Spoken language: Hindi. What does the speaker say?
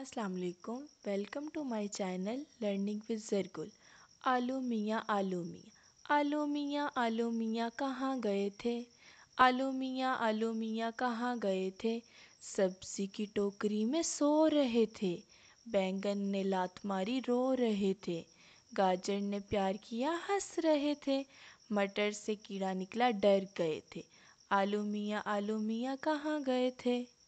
अस्सलाम वालेकुम welcome to my channel learning with Zargul आलू मियाँ आलू मियाँ। आलू मियाँ आलू मियाँ कहाँ गए थे? आलू मियाँ आलू मियाँ कहाँ गए थे? सब्ज़ी की टोकरी में सो रहे थे। बैंगन ने लात मारी रो रहे थे। गाजर ने प्यार किया, हंस रहे थे। मटर से कीड़ा निकला, डर गए थे। आलू मियाँ आलू मियाँ कहाँ गए थे?